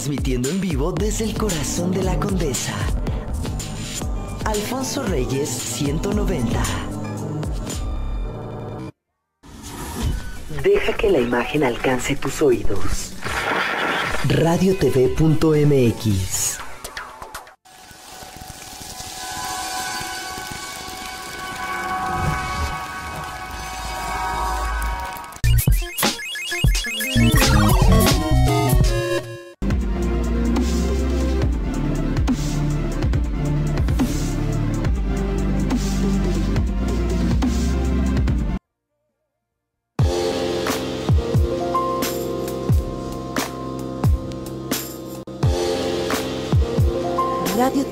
transmitiendo en vivo desde el corazón de la condesa. Alfonso Reyes 190. Deja que la imagen alcance tus oídos. radiotv.mx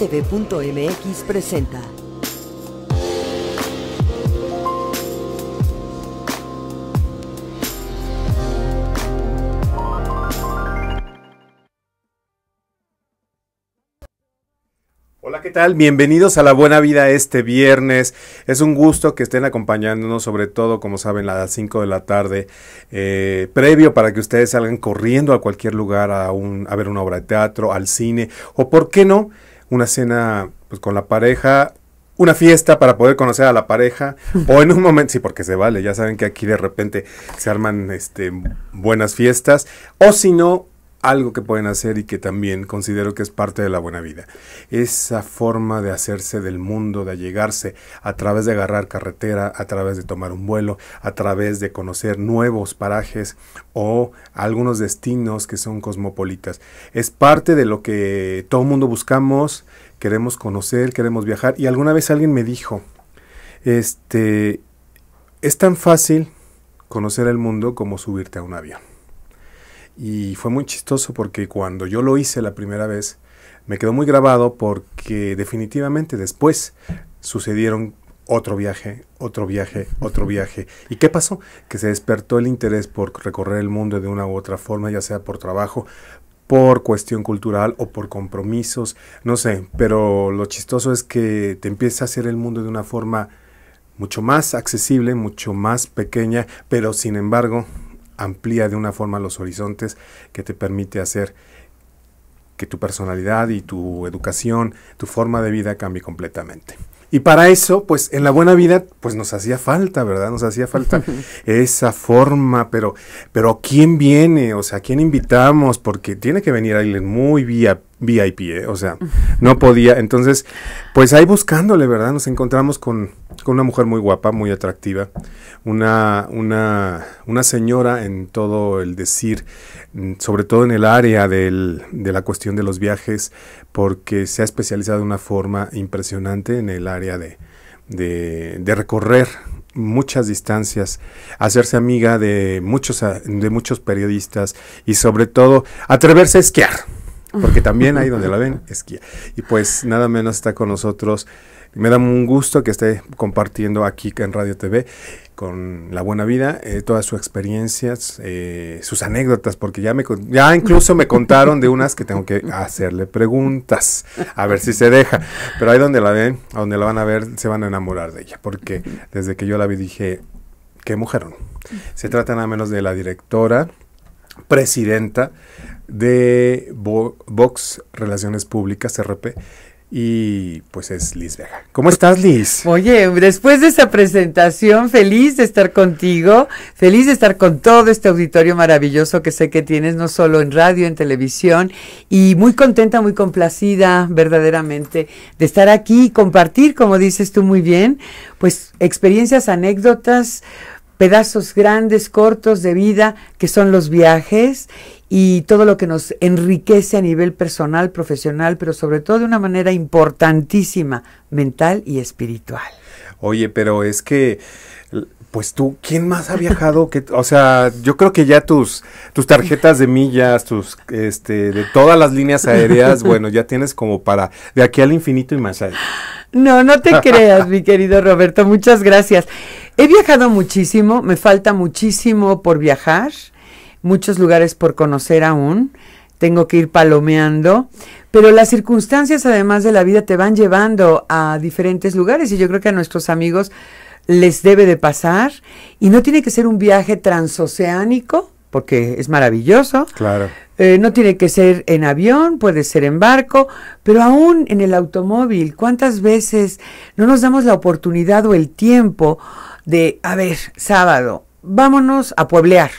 radiotv.mx presenta Hola, ¿qué tal? Bienvenidos a La Buena Vida este viernes. Es un gusto que estén acompañándonos, sobre todo, como saben, a las 5 de la tarde, eh, previo para que ustedes salgan corriendo a cualquier lugar a, a ver una obra de teatro, al cine, o por qué no, una cena pues, con la pareja, una fiesta para poder conocer a la pareja, o en un momento, sí, porque se vale, ya saben que aquí de repente se arman este, buenas fiestas, o si no, algo que pueden hacer y que también considero que es parte de la buena vida. Esa forma de hacerse del mundo, de allegarse a través de agarrar carretera, a través de tomar un vuelo, a través de conocer nuevos parajes o algunos destinos que son cosmopolitas. Es parte de lo que todo mundo buscamos, queremos conocer, queremos viajar. Y alguna vez alguien me dijo, este, es tan fácil conocer el mundo como subirte a un avión. Y fue muy chistoso porque cuando yo lo hice la primera vez, me quedó muy grabado porque definitivamente después sucedieron otro viaje, otro viaje, otro viaje. ¿Y qué pasó? Que se despertó el interés por recorrer el mundo de una u otra forma, ya sea por trabajo, por cuestión cultural o por compromisos, no sé, pero lo chistoso es que te empieza a hacer el mundo de una forma mucho más accesible, mucho más pequeña, pero sin embargo amplía de una forma los horizontes que te permite hacer que tu personalidad y tu educación, tu forma de vida cambie completamente. Y para eso, pues en la buena vida, pues nos hacía falta, ¿verdad? Nos hacía falta esa forma, pero, pero ¿quién viene? O sea, ¿quién invitamos? Porque tiene que venir alguien muy vía VIP, ¿eh? o sea, no podía. Entonces, pues ahí buscándole, ¿verdad? Nos encontramos con, con una mujer muy guapa, muy atractiva, una, una, una señora en todo el decir, mm, sobre todo en el área del, de la cuestión de los viajes, porque se ha especializado de una forma impresionante en el área de, de, de recorrer muchas distancias, hacerse amiga de muchos, de muchos periodistas y sobre todo atreverse a esquiar porque también ahí donde la ven, esquía. Y pues nada menos está con nosotros. Me da un gusto que esté compartiendo aquí en Radio TV con La Buena Vida eh, todas sus experiencias, eh, sus anécdotas, porque ya, me, ya incluso me contaron de unas que tengo que hacerle preguntas, a ver si se deja. Pero ahí donde la ven, donde la van a ver, se van a enamorar de ella, porque desde que yo la vi dije, qué mujerón. Se trata nada menos de la directora, presidenta de Vox Relaciones Públicas, RP, y pues es Liz Vega. ¿Cómo estás, Liz? Oye, después de esta presentación, feliz de estar contigo, feliz de estar con todo este auditorio maravilloso que sé que tienes, no solo en radio, en televisión, y muy contenta, muy complacida, verdaderamente, de estar aquí y compartir, como dices tú muy bien, pues experiencias, anécdotas, pedazos grandes, cortos de vida, que son los viajes y todo lo que nos enriquece a nivel personal, profesional, pero sobre todo de una manera importantísima, mental y espiritual. Oye, pero es que pues tú, ¿quién más ha viajado? que, o sea, yo creo que ya tus, tus tarjetas de millas, tus, este, de todas las líneas aéreas, bueno, ya tienes como para de aquí al infinito y más allá. No, no te creas, mi querido Roberto, muchas gracias. He viajado muchísimo, me falta muchísimo por viajar muchos lugares por conocer aún, tengo que ir palomeando, pero las circunstancias además de la vida te van llevando a diferentes lugares y yo creo que a nuestros amigos les debe de pasar y no tiene que ser un viaje transoceánico porque es maravilloso. Claro. Eh, no tiene que ser en avión, puede ser en barco, pero aún en el automóvil, ¿cuántas veces no nos damos la oportunidad o el tiempo de, a ver, sábado, vámonos a pueblear,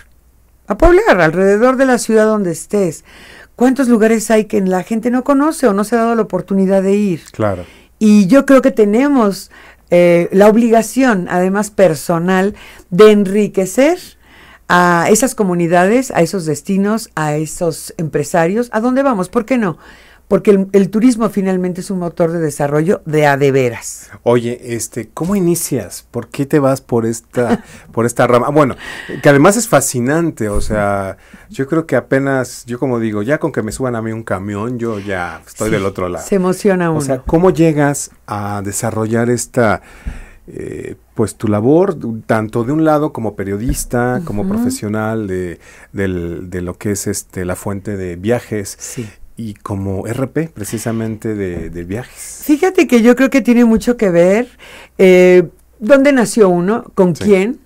a pueblear alrededor de la ciudad donde estés? ¿Cuántos lugares hay que la gente no conoce o no se ha dado la oportunidad de ir? Claro. Y yo creo que tenemos eh, la obligación, además personal, de enriquecer a esas comunidades, a esos destinos, a esos empresarios, ¿a dónde vamos? ¿Por qué no? Porque el, turismo finalmente es un motor de desarrollo de a de veras. Oye, este, ¿cómo inicias? ¿Por qué te vas por esta, por esta rama? Bueno, que además es fascinante, o sea, yo creo que apenas, yo como digo, ya con que me suban a mí un camión, yo ya estoy del otro lado. Se emociona uno. O sea, ¿cómo llegas a desarrollar esta eh, pues tu labor, tanto de un lado como periodista, como profesional de, de, lo que es este la fuente de viajes. Y como RP, precisamente de, viajes. Fíjate que yo creo que tiene mucho que ver eh, dónde nació uno, con quién,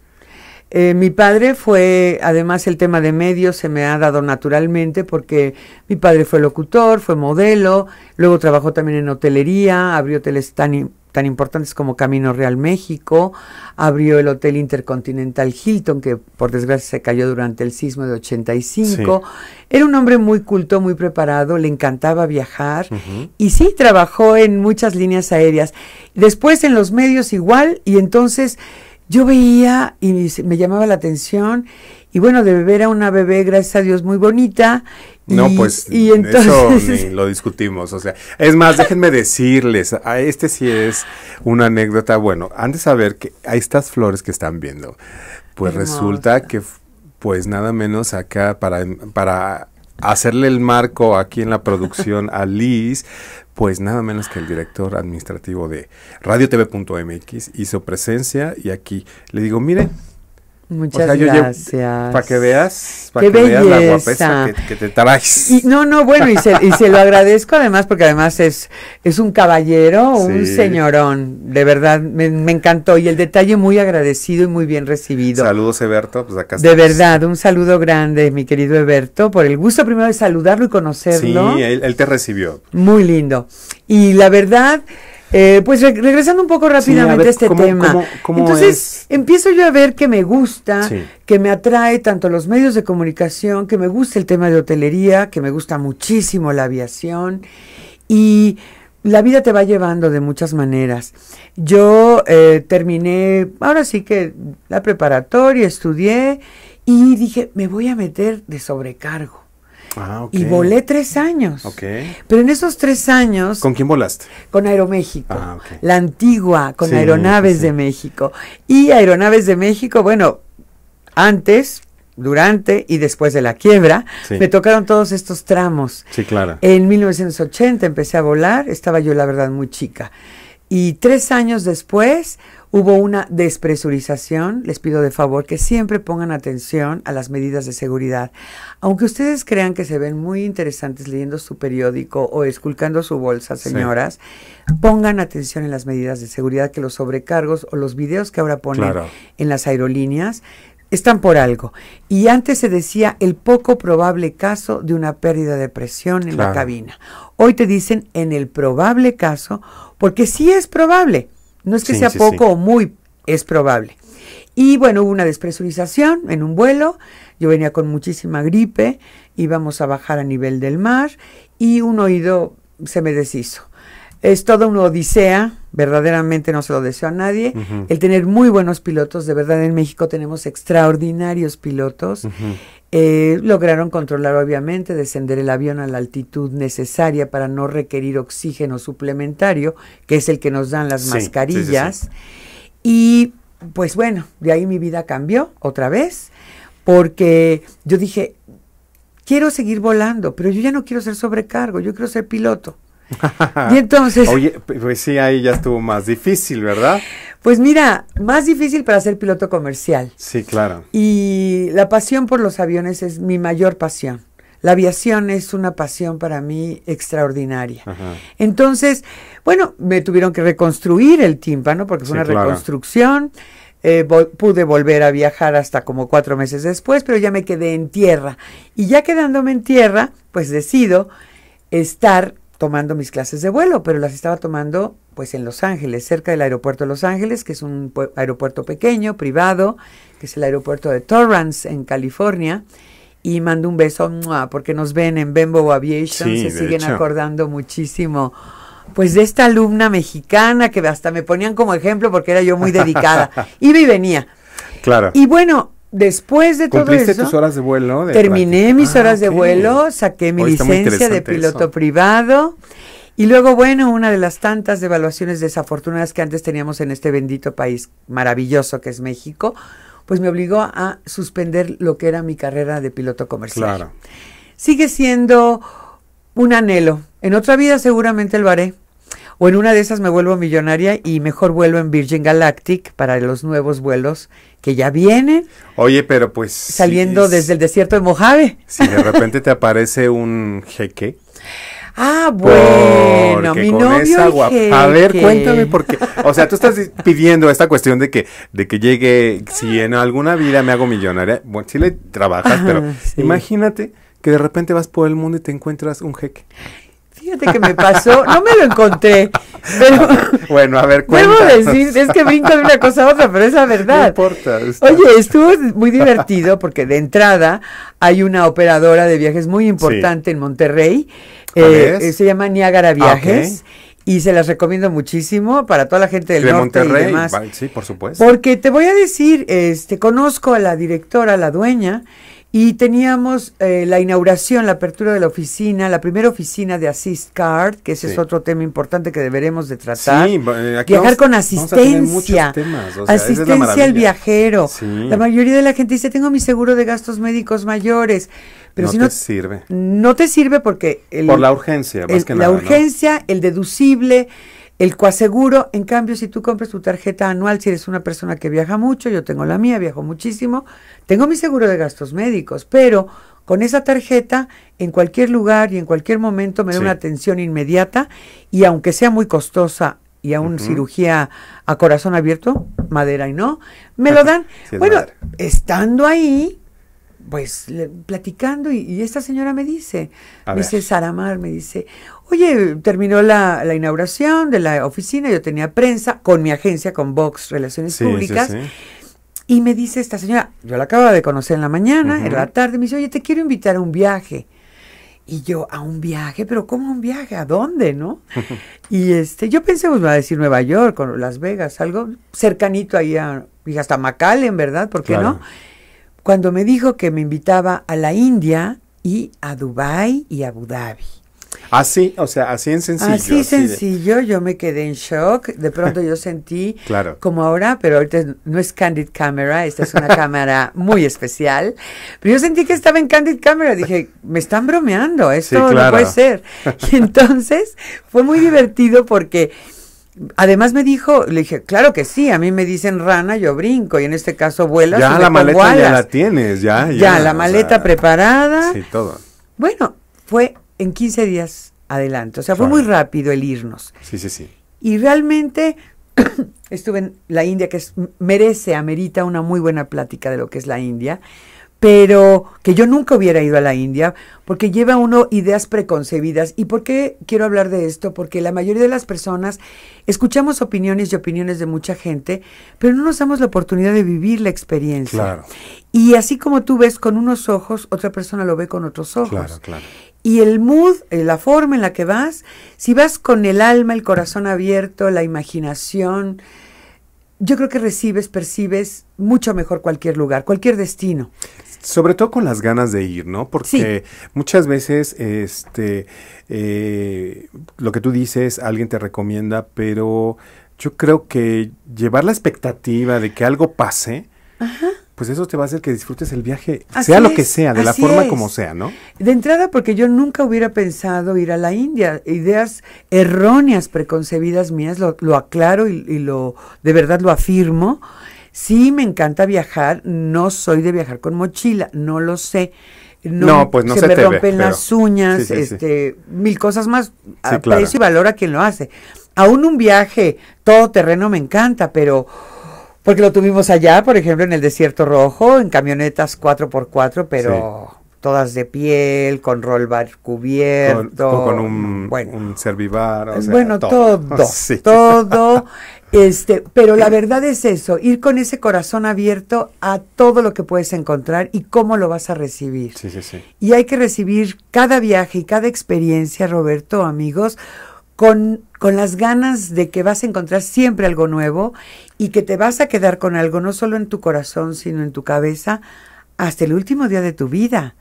eh, mi padre fue, además el tema de medios se me ha dado naturalmente porque mi padre fue locutor, fue modelo, luego trabajó también en hotelería, abrió hoteles tan, tan importantes como Camino Real México, abrió el Hotel Intercontinental Hilton, que por desgracia se cayó durante el sismo de 85. Era un hombre muy culto, muy preparado, le encantaba viajar y sí, trabajó en muchas líneas aéreas. Después en los medios igual y entonces yo veía y me llamaba la atención y bueno, de beber a una bebé, gracias a Dios, muy bonita. no, pues y entonces, eso ni lo discutimos. O sea, es más, déjenme decirles, a este sí es una anécdota. Bueno, antes de saber que a estas flores que están viendo, pues resulta que, pues nada menos acá para, para hacerle el marco aquí en la producción a Liz, pues nada menos que el director administrativo de radiotv.mx hizo presencia y aquí le digo, mire, Muchas gracias. Para que veas, para que veas la guapesa que, te traes. Y, no, no, bueno, y se, y se lo agradezco además porque además es, es un caballero, un señorón, de verdad, me, encantó y el detalle muy agradecido y muy bien recibido. Saludos, Eberto, pues acá De verdad, un saludo grande, mi querido Eberto, por el gusto primero de saludarlo y conocerlo. Sí, él te recibió. Muy lindo. Y la verdad... Eh, pues regresando un poco rápidamente a, este tema. Entonces, empiezo yo a ver que me gusta, que me atrae tanto los medios de comunicación, que me gusta el tema de hotelería, que me gusta muchísimo la aviación y la vida te va llevando de muchas maneras. Yo eh, terminé, ahora sí que la preparatoria, estudié y dije, me voy a meter de sobrecargo. Ah, y volé tres años. Pero en esos tres años... ¿Con quién volaste? Con Aeroméxico. Ah, la antigua, con Aeronaves de México. Y Aeronaves de México, bueno, antes, durante y después de la quiebra, me tocaron todos estos tramos. Sí, claro. En 1980 empecé a volar, estaba yo la verdad muy chica. Y tres años después hubo una despresurización. Les pido de favor que siempre pongan atención a las medidas de seguridad. Aunque ustedes crean que se ven muy interesantes leyendo su periódico o esculcando su bolsa, señoras, pongan atención en las medidas de seguridad que los sobrecargos o los videos que ahora ponen en las aerolíneas están por algo. Y antes se decía el poco probable caso de una pérdida de presión en la cabina. Hoy te dicen en el probable caso, porque sí es probable. No es que sea poco o muy, es probable. Y bueno, hubo una despresurización en un vuelo. Yo venía con muchísima gripe, íbamos a bajar a nivel del mar y un oído se me deshizo. Es toda una odisea, verdaderamente no se lo deseo a nadie. El tener muy buenos pilotos, de verdad en México tenemos extraordinarios pilotos. Eh, lograron controlar obviamente, descender el avión a la altitud necesaria para no requerir oxígeno suplementario, que es el que nos dan las mascarillas. y pues bueno, de ahí mi vida cambió otra vez, porque yo dije, quiero seguir volando, pero yo ya no quiero ser sobrecargo, yo quiero ser piloto. y entonces... Oye, pues sí, ahí ya estuvo más difícil, ¿verdad? Pues mira, más difícil para ser piloto comercial. Sí, claro. Y la pasión por los aviones es mi mayor pasión. La aviación es una pasión para mí extraordinaria. Entonces, bueno, me tuvieron que reconstruir el tímpano porque fue una reconstrucción. eh, pude volver a viajar hasta como cuatro meses después, pero ya me quedé en tierra. Y ya quedándome en tierra, pues decido estar tomando mis clases de vuelo, pero las estaba tomando pues en Los Ángeles, cerca del aeropuerto de Los Ángeles, que es un pue- aeropuerto pequeño, privado, que es el aeropuerto de Torrance en California. Y mando un beso, porque nos ven en Bembo Aviation, Sí, se siguen hecho. acordando muchísimo pues de esta alumna mexicana que hasta me ponían como ejemplo porque era yo muy dedicada. Iba y venía. Claro. Y bueno, después de todo ¿Cumpliste eso, tus horas de vuelo? de terminé práctica? mis Ah, horas de vuelo, saqué mi licencia de piloto eso. privado. Y luego, bueno, una de las tantas evaluaciones desafortunadas que antes teníamos en este bendito país maravilloso que es México, pues me obligó a suspender lo que era mi carrera de piloto comercial Claro. sigue siendo un anhelo. En otra vida seguramente lo haré. O en una de esas me vuelvo millonaria y mejor vuelo en Virgin Galactic para los nuevos vuelos que ya vienen Oye, pero pues... saliendo si- desde el desierto de Mojave. Si de repente te aparece un jeque. Ah, bueno, porque mi con novio esa guapa- A ver, cuéntame por qué. O sea, tú estás pidiendo esta cuestión de que, de que llegue, si en alguna vida me hago millonaria, bueno, sí le trabajas, Ajá, pero sí. imagínate que de repente vas por el mundo y te encuentras un jeque. Fíjate que me pasó, no me lo encontré, pero Bueno, a ver, cuéntanos. decir, es que brinco de una cosa a otra, pero es la No verdad. importa. está- Oye, estuvo muy divertido porque de entrada hay una operadora de viajes muy importante en Monterrey. ¿Cuál eh, se llama Niágara Ah, Viajes. Y se las recomiendo muchísimo para toda la gente del de norte Monterrey. y demás. sí, por supuesto. Porque te voy a decir, este, conozco a la directora, a la dueña, y teníamos eh, la inauguración, la apertura de la oficina, la primera oficina de Assist Card, que ese Sí. es otro tema importante que deberemos de tratar. Sí, eh, Viajar vamos- con asistencia. temas, o sea, esa es la asistencia al viajero. Sí. La mayoría de la gente dice, tengo mi seguro de gastos médicos mayores. Pero no si te no, sirve. no te sirve porque... El, Por la urgencia, más el- que la nada. ¿no? urgencia, el deducible, el coaseguro. En cambio, si tú compras tu tarjeta anual, si eres una persona que viaja mucho, yo tengo la mía, viajo muchísimo, tengo mi seguro de gastos médicos, pero con esa tarjeta, en cualquier lugar y en cualquier momento me da Sí. una atención inmediata y aunque sea muy costosa y Ujú. cirugía a corazón abierto, madera y no, me lo dan. Sí, bueno, estando ahí, pues le- platicando y, y esta señora me dice, A me ver. dice me dice, oye, terminó la, la inauguración de la oficina, yo tenía prensa con mi agencia, con Vox Relaciones Sí, Públicas, sí. y me dice esta señora, yo la acababa de conocer en la mañana, Ujú. en la tarde, me dice, oye, te quiero invitar a un viaje. Y yo, ¿a un viaje? ¿Pero cómo un viaje? ¿A dónde, no? y este, yo pensé, pues, va a decir Nueva York o Las Vegas, algo cercanito ahí a, dije, hasta McAllen, ¿verdad? ¿Por qué Claro. no? Cuando me dijo que me invitaba a la India y a Dubái y a Abu Dhabi. Así, o sea, así en sencillo. Así sencillo, yo me quedé en shock. De pronto yo sentí Claro. como ahora, pero ahorita no es Candid Camera, esta es una cámara muy especial. Pero yo sentí que estaba en Candid Camera, dije, me están bromeando, esto no claro. puede ser. Y entonces fue muy divertido porque además me dijo, le dije, claro que sí, a mí me dicen rana, yo brinco, y en este caso vuelas. Ya la maleta ya la tienes, ya. Ya, la o maleta sea, preparada. Sí, todo. Bueno, fue en 15 días adelante, o sea, fue muy rápido el irnos. Sí, sí, sí. Y realmente estuve en la India, que es- merece, amerita una muy buena plática de lo que es la India, pero que yo nunca hubiera ido a la India, porque lleva uno ideas preconcebidas. ¿Y por qué quiero hablar de esto? Porque la mayoría de las personas escuchamos opiniones y opiniones de mucha gente, pero no nos damos la oportunidad de vivir la experiencia. Claro. Y así como tú ves con unos ojos, otra persona lo ve con otros ojos. Claro, claro. Y el mood, eh, la forma en la que vas, si vas con el alma, el corazón abierto, la imaginación, yo creo que recibes, percibes mucho mejor cualquier lugar, cualquier destino. Sobre todo con las ganas de ir, ¿no? Porque muchas veces, este, eh, lo que tú dices, alguien te recomienda, pero yo creo que llevar la expectativa de que algo pase, pues eso te va a hacer que disfrutes el viaje, Así sea lo que sea, de la forma es. como sea, ¿no? De entrada, porque yo nunca hubiera pensado ir a la India, ideas erróneas, preconcebidas mías, lo, lo aclaro y, y lo de verdad lo afirmo. Sí, me encanta viajar, no soy de viajar con mochila, no lo sé. No, pues no se, se me te ve, rompen pero- las uñas, sí, sí, sí. este, mil cosas más. Aprecio claro. y valora quien lo hace. Aún un viaje todo terreno me encanta, pero Porque lo tuvimos allá, por ejemplo, en el Desierto Rojo, en camionetas 4x4, pero todas de piel, con roll bar cubierto. Con, con un, bueno, un servivar. O sea, bueno, todo, todo, sí. todo. Este, pero la verdad es eso, ir con ese corazón abierto a todo lo que puedes encontrar y cómo lo vas a recibir. Sí, sí, sí. Y hay que recibir cada viaje y cada experiencia, Roberto, amigos, con, con las ganas de que vas a encontrar siempre algo nuevo y que te vas a quedar con algo, no solo en tu corazón, sino en tu cabeza, hasta el último día de tu vida.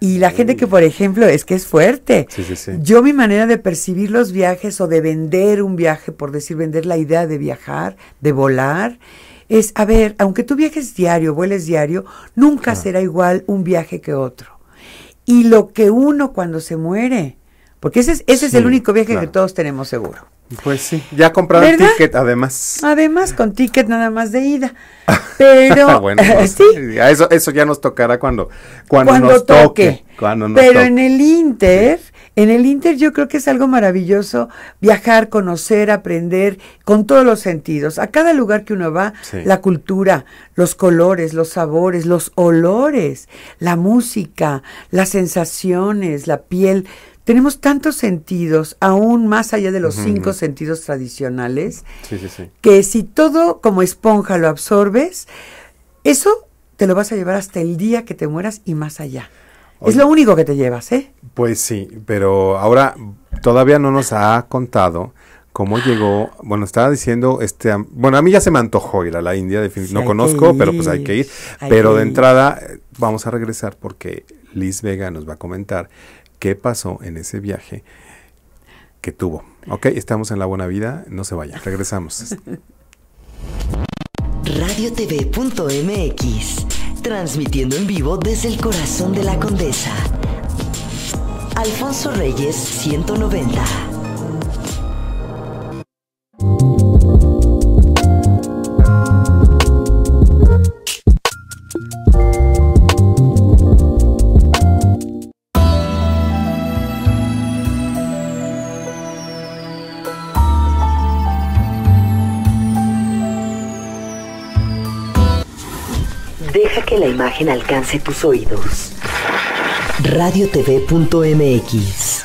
Y la gente que, por ejemplo, es que es fuerte. Sí, sí, sí. Yo mi manera de percibir los viajes o de vender un viaje, por decir, vender la idea de viajar, de volar, es, a ver, aunque tú viajes diario, vueles diario, nunca será igual un viaje que otro. Y lo que uno cuando se muere, porque ese es, ese es el único viaje claro. que todos tenemos seguro. Pues sí, ya compraron ticket además. Además, con ticket nada más de ida. Pero bueno, no, sí. Eso, eso ya nos tocará cuando, cuando, cuando nos toque. toque. Cuando nos Pero toque. en el Inter, sí. en el Inter yo creo que es algo maravilloso viajar, conocer, aprender con todos los sentidos. A cada lugar que uno va, Sí. la cultura, los colores, los sabores, los olores, la música, las sensaciones, la piel. Tenemos tantos sentidos, aún más allá de los cinco sentidos tradicionales, Sí, sí, sí. que si todo como esponja lo absorbes, eso te lo vas a llevar hasta el día que te mueras y más allá. Es lo único que te llevas, ¿eh? Pues sí, pero ahora todavía no nos ha contado cómo llegó. Bueno, estaba diciendo, este, bueno, a mí ya se me antojó ir a la India. Sí, no conozco, pero pues hay que ir. hay pero que de ir. entrada eh, vamos a regresar porque Liz Vega nos va a comentar qué pasó en ese viaje que tuvo. Ok, estamos en la buena vida, no se vayan, regresamos. radiotv.mx, transmitiendo en vivo desde el corazón de la condesa. Alfonso Reyes 190. Imagen alcance tus oídos. radiotv.mx.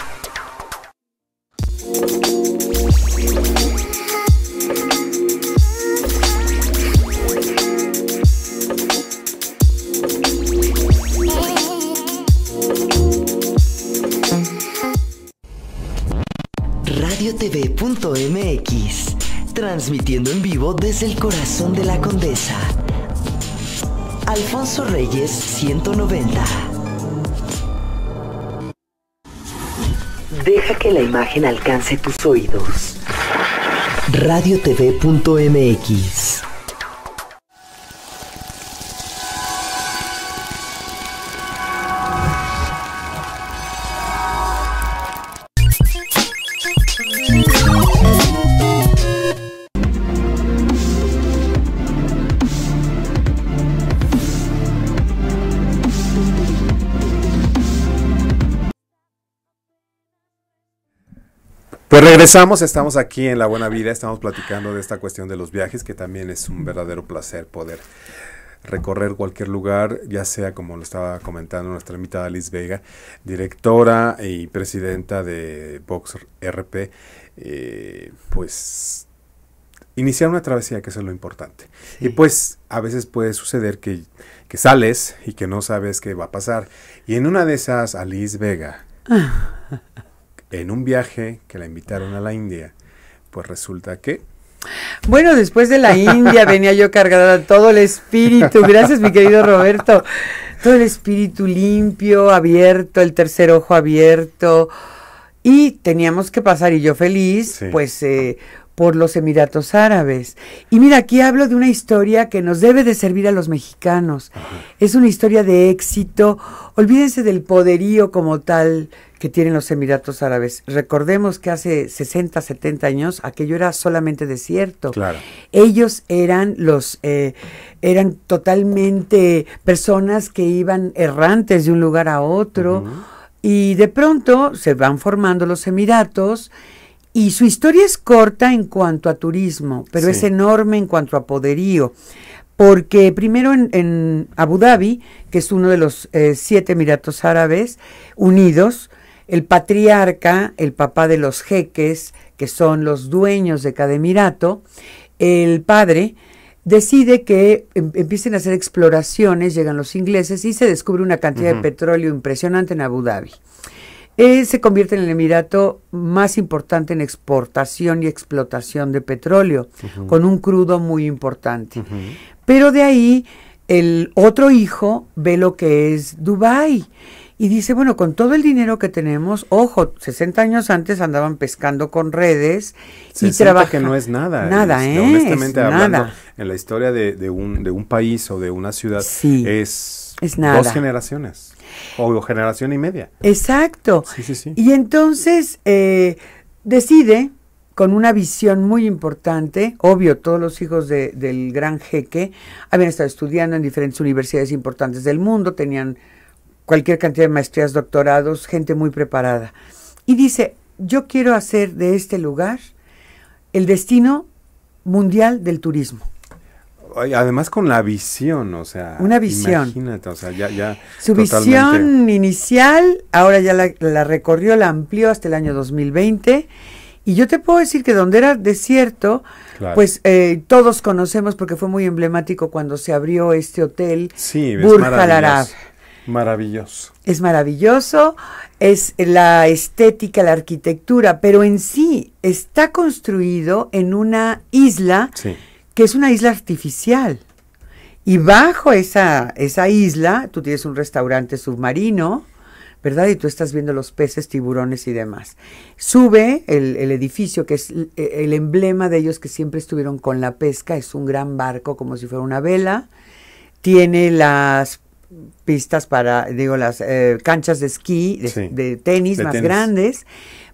radiotv.mx, transmitiendo en vivo desde el corazón de la condesa. Alfonso Reyes 190. Deja que la imagen alcance tus oídos. radiotv.mx. regresamos, estamos aquí en La Buena Vida, estamos platicando de esta cuestión de los viajes, que también es un verdadero placer poder recorrer cualquier lugar, ya sea como lo estaba comentando nuestra invitada Liz Vega, directora y presidenta de Vox RP, eh, pues iniciar una travesía, que eso es lo importante. Y pues a veces puede suceder que, que sales y que no sabes qué va a pasar. Y en una de esas, a Liz Vega, en un viaje que la invitaron a la India, pues resulta que Bueno, después de la India venía yo cargada todo el espíritu. Gracias, mi querido Roberto. Todo el espíritu limpio, abierto, el tercer ojo abierto. Y teníamos que pasar, y yo feliz, Sí. pues eh, por los Emiratos Árabes. Y mira, aquí hablo de una historia que nos debe de servir a los mexicanos. Es una historia de éxito. Olvídense del poderío como tal que tienen los Emiratos Árabes. Recordemos que hace 60, 70 años aquello era solamente desierto. Claro. Ellos eran los, eh, eran totalmente personas que iban errantes de un lugar a otro y de pronto se van formando los Emiratos Y su historia es corta en cuanto a turismo, pero Sí. es enorme en cuanto a poderío. Porque primero en, en Abu Dhabi, que es uno de los eh, siete Emiratos Árabes Unidos, el patriarca, el papá de los jeques, que son los dueños de cada emirato, el padre decide que em- empiecen a hacer exploraciones, llegan los ingleses y se descubre una cantidad de petróleo impresionante en Abu Dhabi. Eh, se convierte en el emirato más importante en exportación y explotación de petróleo, con un crudo muy importante. Pero de ahí el otro hijo ve lo que es Dubai y dice, bueno, con todo el dinero que tenemos, ojo, 60 años antes andaban pescando con redes y 60 trabajan que no es nada. Nada, ¿eh? Honestamente Es hablando, nada. en la historia de, de un, de un país o de una ciudad, Sí, es, es nada. dos generaciones. O generación y media. Exacto. Sí, sí, sí. Y entonces eh, decide, con una visión muy importante, obvio, todos los hijos de- del gran jeque habían estado estudiando en diferentes universidades importantes del mundo, tenían cualquier cantidad de maestrías, doctorados, gente muy preparada. Y dice, yo quiero hacer de este lugar el destino mundial del turismo. Además con la visión, o sea. Una visión. Imagínate, o sea, ya, ya. Su totalmente- visión inicial, ahora ya la, la recorrió, la amplió hasta el año 2020. Y yo te puedo decir que donde era desierto, Claro. pues eh, todos conocemos porque fue muy emblemático cuando se abrió este hotel. Sí, es. Maravilloso. Es maravilloso, es la estética, la arquitectura, pero en sí está construido en una isla Sí. Que es una isla artificial. Y bajo esa, esa isla, tú tienes un restaurante submarino, ¿verdad? Y tú estás viendo los peces, tiburones y demás. Sube el, el edificio, que es eh, el emblema de ellos que siempre estuvieron con la pesca, es un gran barco como si fuera una vela. Tiene las pistas para, digo, las eh, canchas de esquí, de, Sí, de tenis de más tenis. grandes,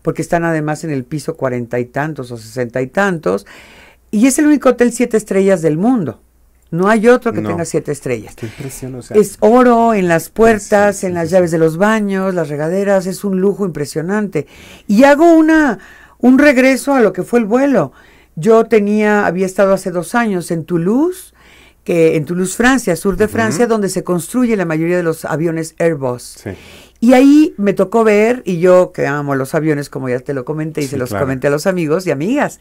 porque están además en el piso cuarenta y tantos o sesenta y tantos. Y es el único hotel siete estrellas del mundo. No hay otro que No. tenga siete estrellas. Qué impresión, o sea. Es oro en las puertas, Sí, sí, en las llaves de los baños, las regaderas, es un lujo impresionante. Y hago una un regreso a lo que fue el vuelo. Yo tenía, había estado hace dos años en Toulouse, que en Toulouse, Francia, sur de. Francia, donde se construye la mayoría de los aviones Airbus. Sí. Y ahí me tocó ver, y yo que amo los aviones, como ya te lo comenté y se los claro. comenté a los amigos y amigas.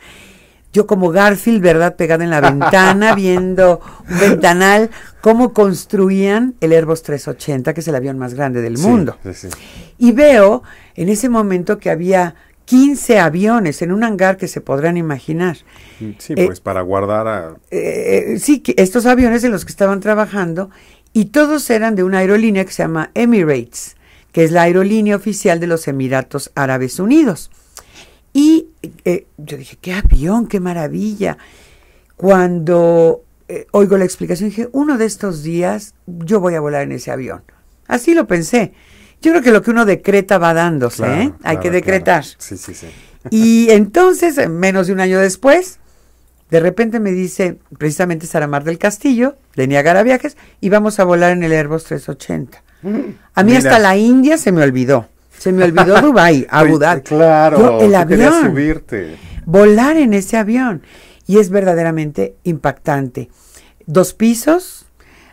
Yo como Garfield, ¿verdad? Pegada en la ventana, viendo un ventanal, cómo construían el Airbus 380, que es el avión más grande del Sí, mundo. sí, sí. Y veo en ese momento que había 15 aviones en un hangar que se podrán imaginar. Sí, Eh, pues para guardar a. Eh, sí, que estos aviones en los que estaban trabajando, y todos eran de una aerolínea que se llama Emirates, que es la aerolínea oficial de los Emiratos Árabes Unidos. Y eh, yo dije, qué avión, qué maravilla. Cuando eh, oigo la explicación, dije, uno de estos días yo voy a volar en ese avión. Así lo pensé. Yo creo que lo que uno decreta va dándose, Claro, ¿eh? Hay que claro. decretar. Sí, sí, sí. Y entonces, en menos de un año después, de repente me dice precisamente Saramar del Castillo, de Niagara Viajes, y vamos a volar en el Airbus 380. A mí Mira. hasta la India se me olvidó. Se me olvidó Dubai, Abu Dhabi. Claro, Yo, el avión. subirte. Volar en ese avión. Y es verdaderamente impactante. Dos pisos.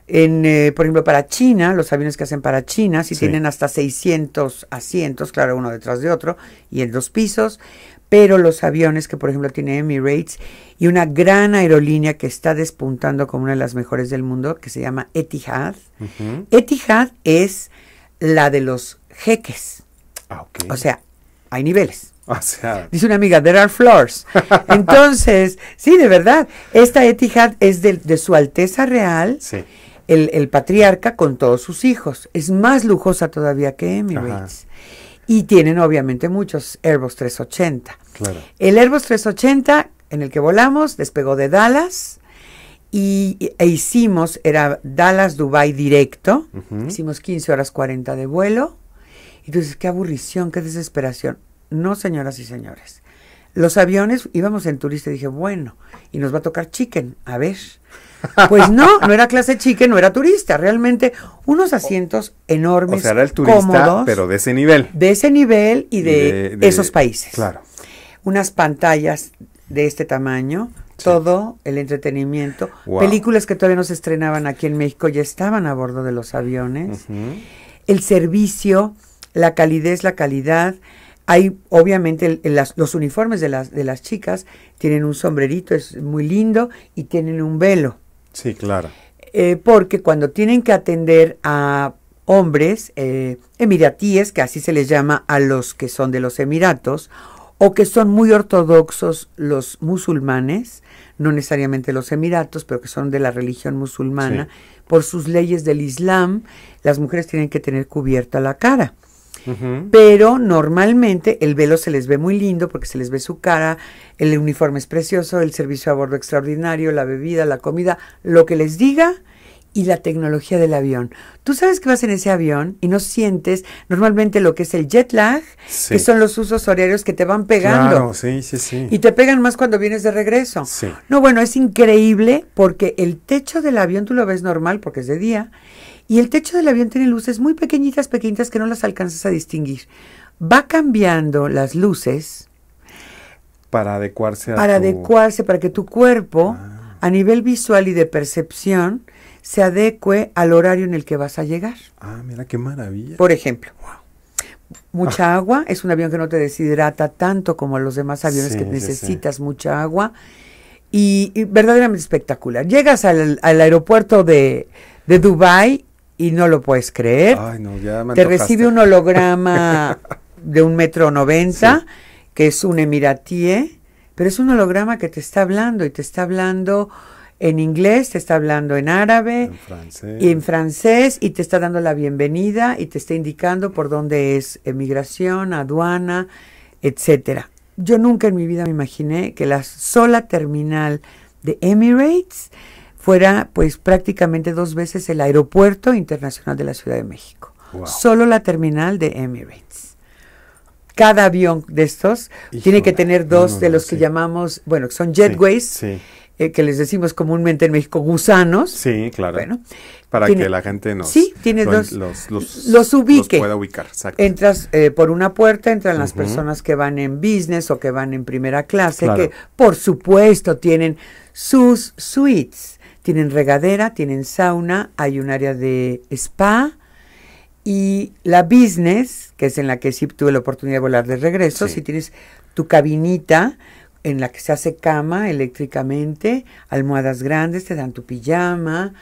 En, eh, por ejemplo, para China, los aviones que hacen para China, si Sí. tienen hasta 600 asientos, claro, uno detrás de otro, y en dos pisos, pero los aviones que, por ejemplo, tiene Emirates y una gran aerolínea que está despuntando como una de las mejores del mundo, que se llama Etihad. Etihad es la de los jeques, Ah, o sea, hay niveles. O sea, Dice una amiga, there are floors. Entonces, sí, de verdad, esta Etihad es de, de su Alteza Real, sí. el, el patriarca con todos sus hijos. Es más lujosa todavía que Emirates. Y tienen obviamente muchos Airbus 380. Claro. El Airbus 380 en el que volamos despegó de Dallas y, e hicimos, era Dallas-Dubai directo. Hicimos 15 horas 40 de vuelo. Y tú dices, qué aburrición, qué desesperación. No, señoras y señores. Los aviones, íbamos en turista y dije, bueno, y nos va a tocar chicken, a ver. Pues no, no era clase chicken, no era turista, realmente unos asientos enormes, O sea, era el turista, cómodos, pero de ese nivel. de ese nivel y de, Y de- de- esos países. Claro. unas pantallas de este tamaño, Sí. todo el entretenimiento, Wow. películas que todavía no se estrenaban aquí en México ya estaban a bordo de los aviones el servicio, la calidez, la calidad. Hay, obviamente, el- el- las- los uniformes de las, de las chicas tienen un sombrerito, es muy lindo, y tienen un velo. Sí, claro. Eh, porque cuando tienen que atender a hombres eh, emiratíes, que así se les llama a los que son de los Emiratos, o que son muy ortodoxos los musulmanes, no necesariamente los Emiratos, pero que son de la religión musulmana, por sus leyes del Islam, las mujeres tienen que tener cubierta la cara. Pero normalmente el velo se les ve muy lindo porque se les ve su cara, el uniforme es precioso, el servicio a bordo extraordinario, la bebida, la comida, lo que les diga y la tecnología del avión. Tú sabes que vas en ese avión y no sientes normalmente lo que es el jet lag, Sí. que son los usos horarios que te van pegando. Claro, sí, sí, sí. Y te pegan más cuando vienes de regreso. Sí. No, bueno, es increíble porque el techo del avión tú lo ves normal porque es de día y el techo del avión tiene luces muy pequeñitas, pequeñitas que no las alcanzas a distinguir. Va cambiando las luces Para adecuarse a para tu- adecuarse, para que tu cuerpo, Ah. a nivel visual y de percepción, se adecue al horario en el que vas a llegar. Ah, mira qué maravilla. Por ejemplo, mucha agua, es un avión que no te deshidrata tanto como los demás aviones Sí, que sí, sí. necesitas mucha agua. Y, y verdaderamente espectacular. Llegas al, al aeropuerto de, de Dubai y no lo puedes creer. Ay, no, ya me te antojaste. recibe un holograma de un metro noventa, Sí. que es un emiratíe, pero es un holograma que te está hablando y te está hablando en inglés, te está hablando en árabe, En francés. y en francés y te está dando la bienvenida y te está indicando por dónde es emigración, aduana, etcétera. Yo nunca en mi vida me imaginé que la sola terminal de Emirates fuera pues prácticamente dos veces el aeropuerto internacional de la Ciudad de México. Wow. Solo la terminal de Emirates. Cada avión de estos tiene que tener dos no, de no, los que sí. llamamos, bueno, que son jetways, Sí, eh, que les decimos comúnmente en México gusanos. sí, claro. Bueno, Para tiene- que la gente nos Sí, tiene lo- dos- los, los, los ubique. pueda ubicar. Exacto. Entras eh, por una puerta, entran las personas que van en business o que van en primera clase, Claro. que por supuesto tienen sus suites. Tienen regadera, tienen sauna, hay un área de spa y la business, que es en la que sí tuve la oportunidad de volar de regreso, Sí. si tienes tu cabinita en la que se hace cama eléctricamente, almohadas grandes, te dan tu pijama.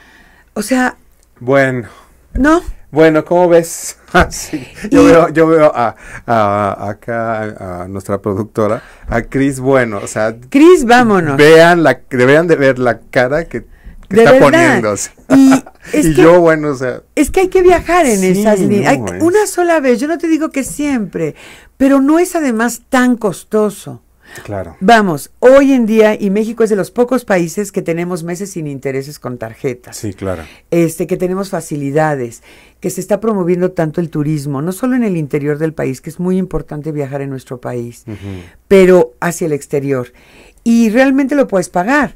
O sea, Bueno, no, bueno, ¿cómo ves? Ah, sí, Yo Y- veo, yo veo a, a- acá a nuestra productora, a Cris Bueno, o sea, Cris, vámonos. vean la, deberían de ver la cara que, que De está verdad. poniéndose. Y es Y que- yo, bueno, o sea, Es que hay que viajar en Sí, esas líneas. no, Hay- es- Una sola vez, yo no te digo que siempre, pero no es además tan costoso. claro. Vamos, hoy en día, y México es de los pocos países que tenemos meses sin intereses con tarjetas, Sí, claro. este, que tenemos facilidades, que se está promoviendo tanto el turismo, no solo en el interior del país, que es muy importante viajar en nuestro país, pero hacia el exterior. Y realmente lo puedes pagar.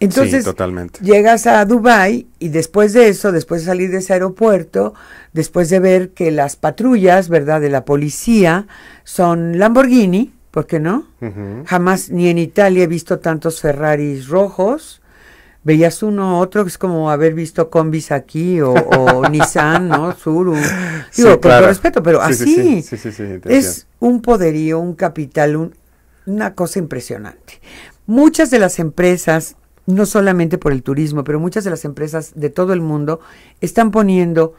Entonces, sí, totalmente. Llegas a Dubai y después de eso, después de salir de ese aeropuerto, después de ver que las patrullas, ¿verdad?, de la policía son Lamborghini, ¿por qué no? Jamás ni en Italia he visto tantos Ferraris rojos. Veías uno otro que es como haber visto combis aquí o, o Nissan, ¿no? Suru. Digo, Sí, con claro. todo respeto, pero Sí, así. sí, sí, sí, sí, sí, te es un poderío, un capital, un- una cosa impresionante. Muchas de las empresas, no solamente por el turismo, pero muchas de las empresas de todo el mundo están poniendo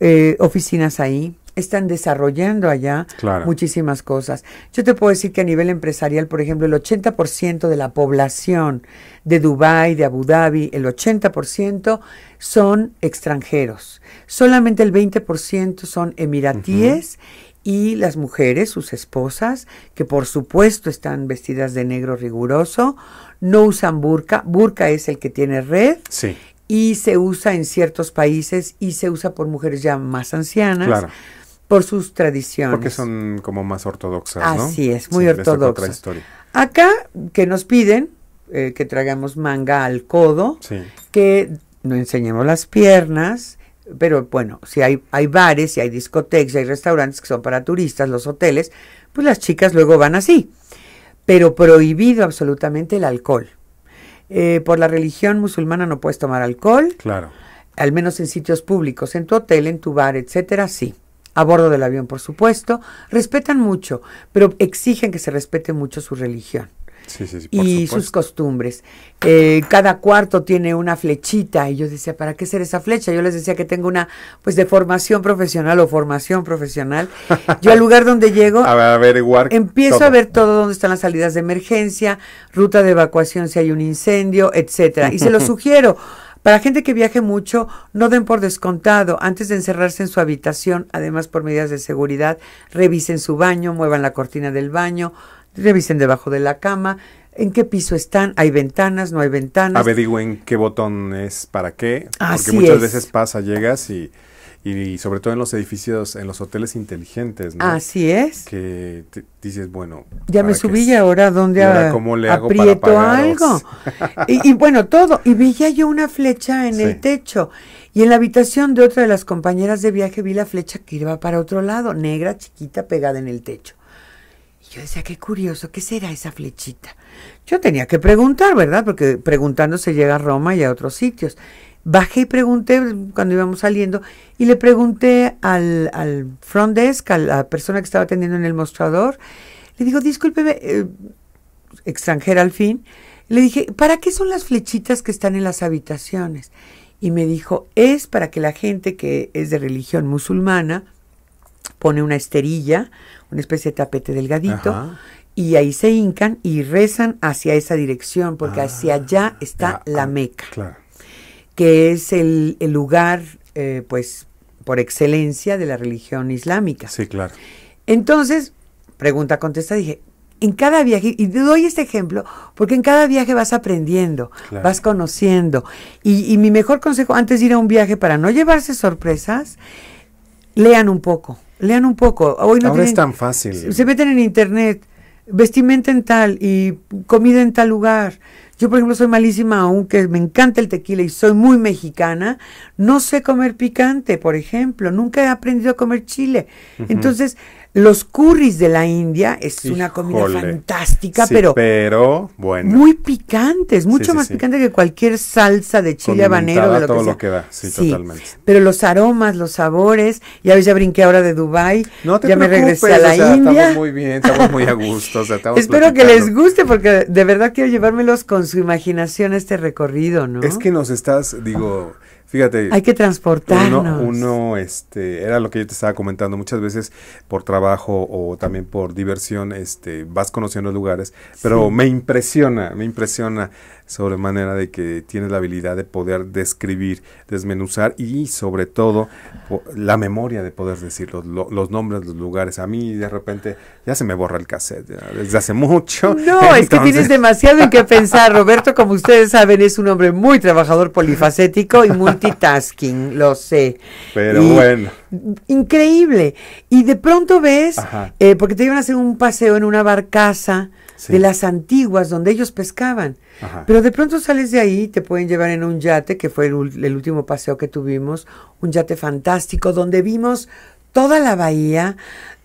eh, oficinas ahí, están desarrollando allá Claro. muchísimas cosas. Yo te puedo decir que a nivel empresarial, por ejemplo, el 80% de la población de Dubái, de Abu Dhabi, el 80% son extranjeros. Solamente el 20% son emiratíes y las mujeres, sus esposas, que por supuesto están vestidas de negro riguroso, no usan burka. Burka es el que tiene red Sí, y se usa en ciertos países y se usa por mujeres ya más ancianas claro. por sus tradiciones. Porque son como más ortodoxas, ¿no? Así es, muy Sí, ortodoxas. Acá que nos piden eh, que traigamos manga al codo, Sí, que no enseñemos las piernas, pero bueno, si hay, hay bares, si hay discotecas, si hay restaurantes que son para turistas, los hoteles, pues las chicas luego van así. Pero prohibido absolutamente el alcohol. Eh, por la religión musulmana no puedes tomar alcohol. Claro. Al menos en sitios públicos, en tu hotel, en tu bar, etcétera, sí. A bordo del avión, por supuesto. Respetan mucho, pero exigen que se respete mucho su religión y sus costumbres. Eh, cada cuarto tiene una flechita y yo decía, ¿para qué ser esa flecha? Yo les decía que tengo una, pues de formación profesional o formación profesional. Yo al lugar donde llego, a averiguar empiezo a ver todo dónde están las salidas de emergencia, ruta de evacuación si hay un incendio, etcétera. Y se lo sugiero. Para gente que viaje mucho, no den por descontado. Antes de encerrarse en su habitación, además por medidas de seguridad, revisen su baño, muevan la cortina del baño, revisen debajo de la cama, en qué piso están, hay ventanas, no hay ventanas. Averigüen qué botón es para qué, porque muchas veces pasa, llegas y, y sobre todo en los edificios, en los hoteles inteligentes, ¿no? Así es. Que dices, bueno. Ya me subí y ahora dónde a, ¿cómo le hago aprieto algo. y, bueno, todo. Y veía yo una flecha en el techo. Y en la habitación de otra de las compañeras de viaje vi la flecha que iba para otro lado, negra, chiquita, pegada en el techo. Yo decía, qué curioso, ¿qué será esa flechita? Yo tenía que preguntar, ¿verdad? Porque preguntando se llega a Roma y a otros sitios. Bajé y pregunté cuando íbamos saliendo y le pregunté al, al front desk, a la persona que estaba atendiendo en el mostrador, le digo, discúlpeme, eh, extranjera al fin, le dije, ¿para qué son las flechitas que están en las habitaciones? Y me dijo, es para que la gente que es de religión musulmana pone una esterilla, una especie de tapete delgadito, y ahí se hincan y rezan hacia esa dirección, porque ah, hacia allá está la Meca, que es el, lugar, eh, pues, por excelencia de la religión islámica. Sí, claro. Entonces, pregunta contesta, dije, en cada viaje, y doy este ejemplo, porque en cada viaje vas aprendiendo, vas conociendo. Y, y, mi mejor consejo antes de ir a un viaje para no llevarse sorpresas, lean un poco lean un poco. Hoy no Ahora es tan fácil. Se meten en internet, vestimenta en tal y comida en tal lugar. Yo, por ejemplo, soy malísima, aunque me encanta el tequila y soy muy mexicana, no sé comer picante, por ejemplo, nunca he aprendido a comer chile. Entonces, los curries de la India es una comida fantástica, pero, pero bueno. muy picantes, mucho más picante que cualquier salsa de chile habanero. De lo todo que lo que da, sí, totalmente. Pero los aromas, los sabores, ya ves, ya brinqué ahora de Dubai, no te ya me regresé a la India. Estamos muy bien, estamos muy a gusto. Espero que les guste porque de verdad quiero llevármelos con su imaginación este recorrido, ¿no? Es que nos estás, digo Fíjate. Hay que transportarnos. Uno, este, era lo que yo te estaba comentando, muchas veces por trabajo o también por diversión, este, vas conociendo lugares, pero me impresiona, me impresiona sobre manera de que tienes la habilidad de poder describir, desmenuzar y sobre todo la memoria de poder decir los, los, nombres los lugares. A mí de repente ya se me borra el cassette desde hace mucho. No, es que tienes demasiado en qué pensar. Roberto, como ustedes saben, es un hombre muy trabajador, polifacético y multitasking, lo sé. Pero bueno. Increíble. Y de pronto ves, eh, porque te iban a hacer un paseo en una barcaza de las antiguas donde ellos pescaban. Pero de pronto sales de ahí, te pueden llevar en un yate, que fue el, último paseo que tuvimos, un yate fantástico, donde vimos toda la bahía,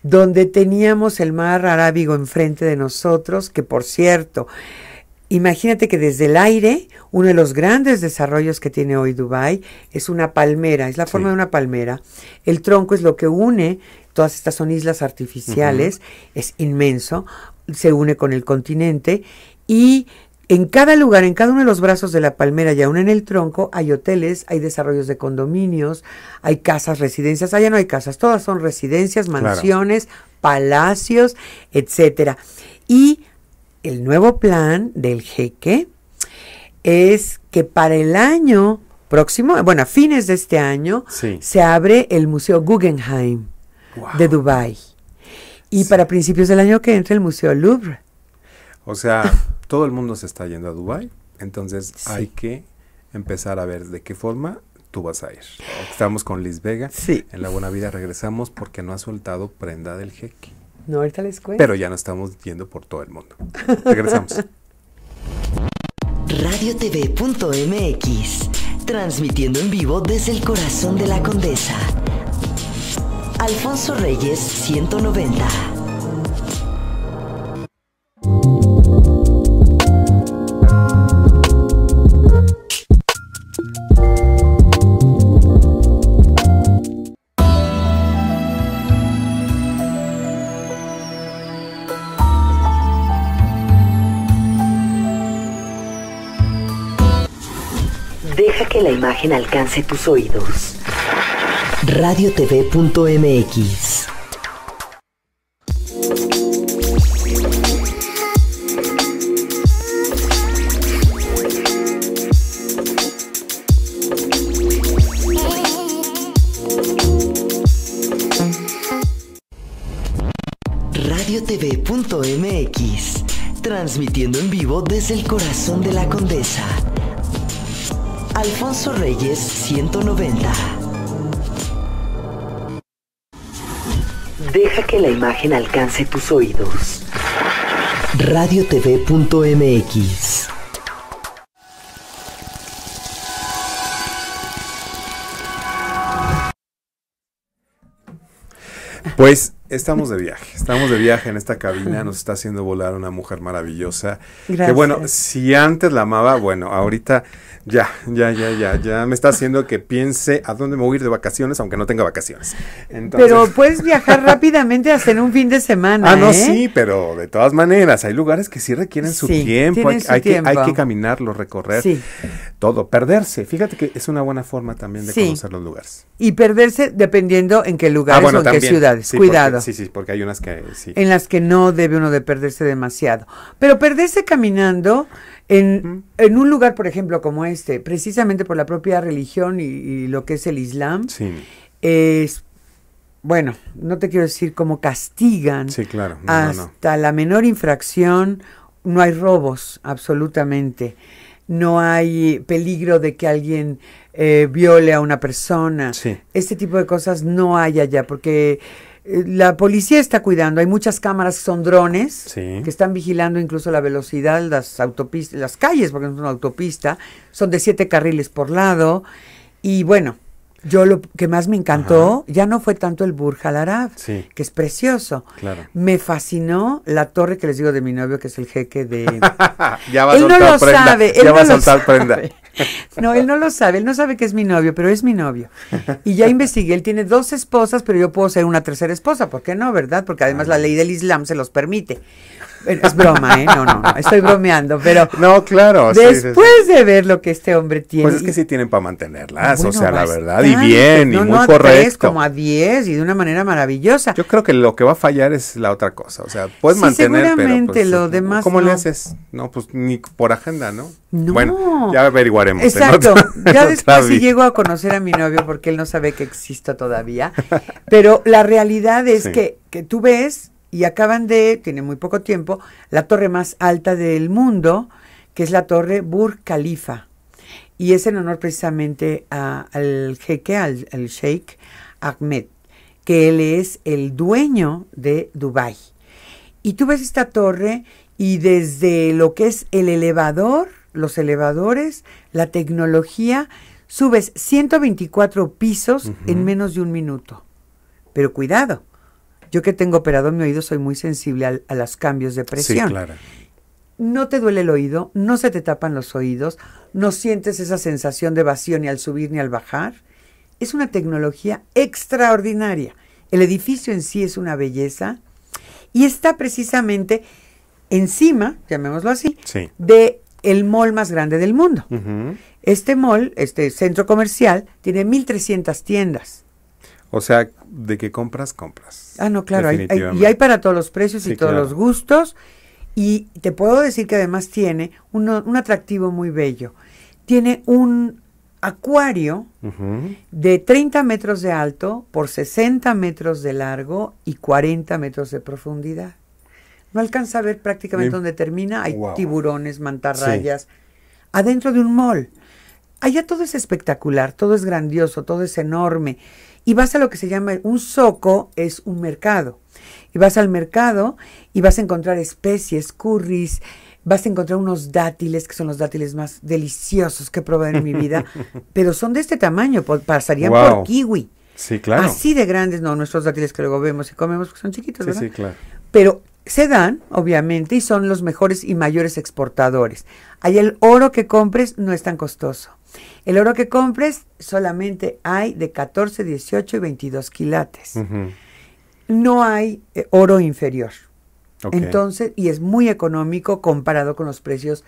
donde teníamos el mar Arábigo enfrente de nosotros, que por cierto, imagínate que desde el aire, uno de los grandes desarrollos que tiene hoy Dubái es una palmera, es la forma de una palmera. El tronco es lo que une, todas estas son islas artificiales, es inmenso, se une con el continente y en cada lugar, en cada uno de los brazos de la palmera y aún en el tronco, hay hoteles, hay desarrollos de condominios, hay casas, residencias. Allá no hay casas, todas son residencias, mansiones, palacios, etcétera. Y el nuevo plan del jeque es que para el año próximo, bueno, a fines de este año, se abre el Museo Guggenheim de Dubái. Y para principios del año que entra el Museo Louvre. O sea, todo el mundo se está yendo a Dubai, entonces hay que empezar a ver de qué forma tú vas a ir. Estamos con Liz Vega. Sí. En La Buena Vida regresamos porque no ha soltado prenda del jeque. No, ahorita les cuento. Pero ya no estamos yendo por todo el mundo. Regresamos. Radiotv.mx Transmitiendo en vivo desde el corazón de la Condesa. Alfonso Reyes 190. La imagen alcance tus oídos. Radiotv.mx radiotv.mx, transmitiendo en vivo desde el corazón de la condesa. Alfonso Reyes 190. Deja que la imagen alcance tus oídos. Radiotv.mx Pues Estamos de viaje, estamos de viaje en esta cabina, nos está haciendo volar una mujer maravillosa. Gracias. Que bueno, si antes la amaba, bueno, ahorita ya, ya, ya, ya, ya me está haciendo que piense a dónde me voy a ir de vacaciones, aunque no tenga vacaciones. pero puedes viajar rápidamente hasta en un fin de semana. Ah, no, ¿eh? sí, pero de todas maneras, hay lugares que sí requieren su tiempo, hay, Que, hay que caminarlo, recorrer, todo, perderse. Fíjate que es una buena forma también de conocer los lugares. Y perderse dependiendo en qué lugares ah, o en qué ciudades. Cuidado. Sí, sí, porque hay unas que sí. En las que no debe uno de perderse demasiado. Pero perderse caminando en, en un lugar, por ejemplo, como este, precisamente por la propia religión y, lo que es el Islam, es bueno, no te quiero decir cómo castigan sí, claro. hasta la menor infracción, no hay robos, absolutamente. No hay peligro de que alguien eh, viole a una persona. Este tipo de cosas no hay allá, porque la policía está cuidando, hay muchas cámaras que son drones que están vigilando incluso la velocidad, las autopistas, las calles, porque no es una autopista, son de siete carriles por lado. Y bueno, yo lo que más me encantó ya no fue tanto el Burj Al Arab, que es precioso. Me fascinó la torre que les digo de mi novio, que es el jeque de. ya va a él no lo sabe, él ya va a soltar prenda. No, él no lo sabe, él no sabe que es mi novio, pero es mi novio. Y ya investigué, él tiene dos esposas, pero yo puedo ser una tercera esposa, ¿por qué no, verdad? Porque además la ley del Islam se los permite. Es broma, ¿eh? No, no, no, estoy bromeando, pero... No, claro. Después de ver lo que este hombre tiene... Pues es que sí tienen para mantenerlas, o sea, la verdad, y bien, y muy no correcto. como a 10 y de una manera maravillosa. Yo creo que lo que va a fallar es la otra cosa, o sea, puedes mantener, seguramente, pero... Pues, lo demás ¿Cómo le haces? No, pues ni por agenda, ¿no? No. Bueno, ya averiguaremos. Exacto, ya después sí llego a conocer a mi novio porque él no sabe que existo todavía, pero la realidad es que, que tú ves y acaban de, tiene muy poco tiempo, la torre más alta del mundo, que es la torre Burj Khalifa. Y es en honor precisamente al jeque, al, sheikh Ahmed, que él es el dueño de Dubái. Y tú ves esta torre y desde lo que es el elevador, los elevadores, la tecnología, subes 124 pisos en menos de un minuto. Pero cuidado, yo que tengo operado mi oído soy muy sensible a, los cambios de presión. Sí, claro. No te duele el oído, no se te tapan los oídos, no sientes esa sensación de vacío ni al subir ni al bajar. Es una tecnología extraordinaria. El edificio en sí es una belleza y está precisamente encima, llamémoslo así, de el mall más grande del mundo. Este mall, este centro comercial, tiene 1.300 tiendas. O sea, de que compras, compras. Ah, no, claro, hay, y hay para todos los precios y todos los gustos. Y te puedo decir que además tiene un atractivo muy bello. Tiene un acuario de 30 metros de alto por 60 metros de largo y 40 metros de profundidad. No alcanza a ver prácticamente dónde termina. Hay tiburones, mantarrayas. Adentro de un mall. Allá todo es espectacular, todo es grandioso, todo es enorme y vas a lo que se llama un soco, es un mercado. Y vas al mercado y vas a encontrar especies, curries, vas a encontrar unos dátiles, que son los dátiles más deliciosos que he probado en mi vida, pero son de este tamaño, pasarían por kiwi. Sí, claro. Así de grandes, no, nuestros dátiles que luego vemos y comemos, que son chiquitos, sí, Sí, claro. Pero se dan, obviamente, y son los mejores y mayores exportadores. Ahí el oro que compres no es tan costoso. El oro que compres solamente hay de 14, 18 y 22 quilates. No hay eh, oro inferior. Entonces, y es muy económico comparado con los precios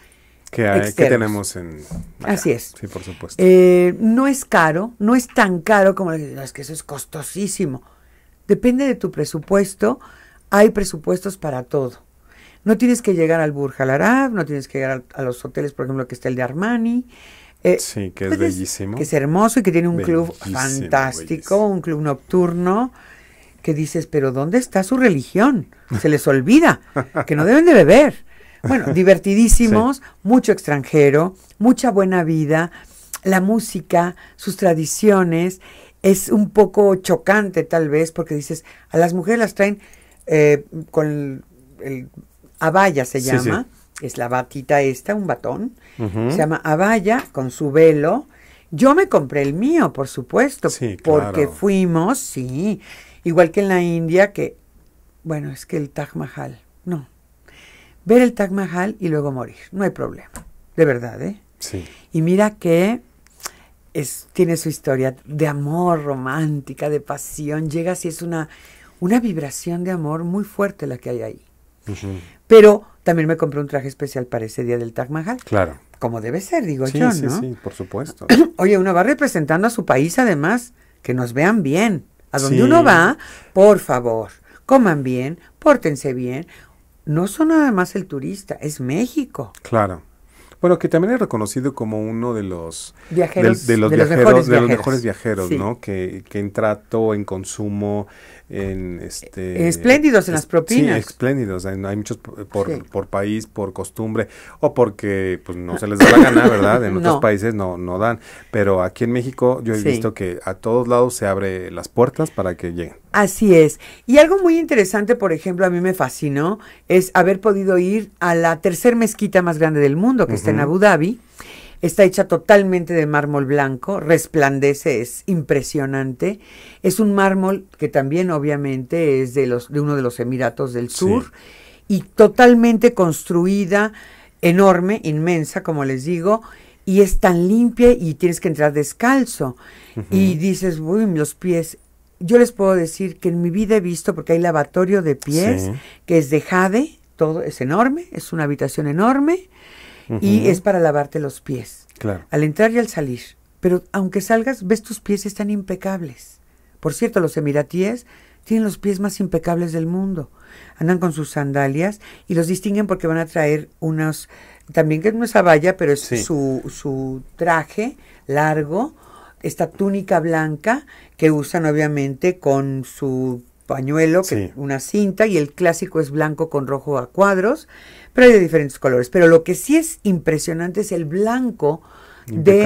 que, hay, que tenemos en... acá. Así es. Sí, por supuesto. Eh, no es caro, no es tan caro como "No, es que eso es costosísimo. Depende de tu presupuesto, hay presupuestos para todo. No tienes que llegar al Burj Al Arab, no tienes que llegar a, a los hoteles, por ejemplo, que está el de Armani. Eh, sí, que es puedes- bellísimo. Que es hermoso y que tiene un club fantástico, bellísimo. un club nocturno, que dices, pero ¿dónde está su religión? Se les olvida que no deben de beber. Bueno, divertidísimos, mucho extranjero, mucha buena vida, la música, sus tradiciones. Es un poco chocante tal vez porque dices, a las mujeres las traen eh, con el, el abaya se Sí, llama, es la batita esta, un batón, se llama abaya con su velo. Yo me compré el mío, por supuesto, Sí, porque claro. fuimos, sí, igual que en la India, que, bueno, es que el Taj Mahal, no. Ver el Taj Mahal y luego morir, no hay problema, de verdad, ¿eh? Sí. Y mira que es, tiene su historia de amor romántica, de pasión, llegas y es una, una vibración de amor muy fuerte la que hay ahí. Pero también me compré un traje especial para ese día del Taj Mahal, Claro. como debe ser, digo Sí, yo, sí, ¿no? sí, por supuesto. Oye, uno va representando a su país además, que nos vean bien. A donde Sí. uno va, por favor, coman bien, pórtense bien. No son nada más el turista, es México. Claro. Bueno, que también es reconocido como uno de los Viajeros, de los de los viajeros, mejores de los viajeros. mejores viajeros, Sí. ¿no? Que, que en trato, en consumo, en este Espléndidos en las propinas. Sí, espléndidos. Hay, hay muchos por, por, Sí. por país, por costumbre, o porque pues no se les da la gana, ¿verdad? En otros No. países no, no dan. Pero aquí en México yo he Sí. visto que a todos lados se abre las puertas para que lleguen. Así es. Y algo muy interesante, por ejemplo, a mí me fascinó, es haber podido ir a la tercer mezquita más grande del mundo, que está en. Abu Dhabi. Está hecha totalmente de mármol blanco, resplandece, es impresionante. Es un mármol que también obviamente es de, los, de uno de los Emiratos del Sí. Sur y totalmente construida, enorme, inmensa, como les digo, y es tan limpia y tienes que entrar descalzo. Y dices, uy, los pies. Yo les puedo decir que en mi vida he visto, porque hay lavatorio de pies, Sí. que es de jade, todo es enorme, es una habitación enorme, y es para lavarte los pies, Claro. al entrar y al salir. Pero aunque salgas, ves tus pies están impecables. Por cierto, los emiratíes tienen los pies más impecables del mundo. Andan con sus sandalias y los distinguen porque van a traer unos, también que no es abaya, pero es Sí. su, su traje largo, esta túnica blanca que usan obviamente con su pañuelo, que- Sí. una cinta, y el clásico es blanco con rojo a cuadros, pero hay de diferentes colores. Pero lo que sí es impresionante es el blanco de,